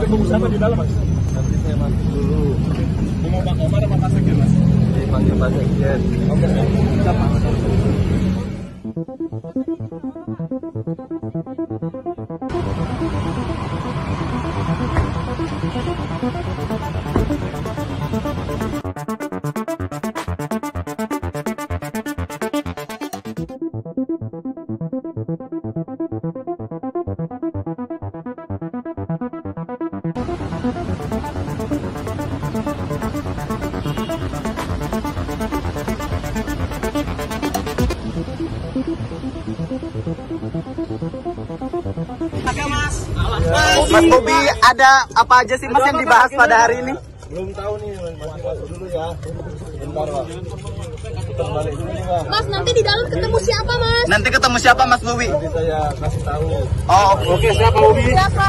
tunggu siapa di dalam mas? Nanti saya masuk dulu. Mau Pak Komar sama Pak Sekjen mas? Dipanggil Pak Sekjen. Oke, siapa? Mas Bobi ada apa aja sih Mas yang dibahas pada hari ini? Belum tahu nih, masih masuk dulu ya. Bentar, Pak. Mas, nanti di dalam ketemu siapa, Mas? Nanti ketemu siapa Mas Bobi? Nanti saya kasih tahu. Oh, oke siapa Bobi? Siapa?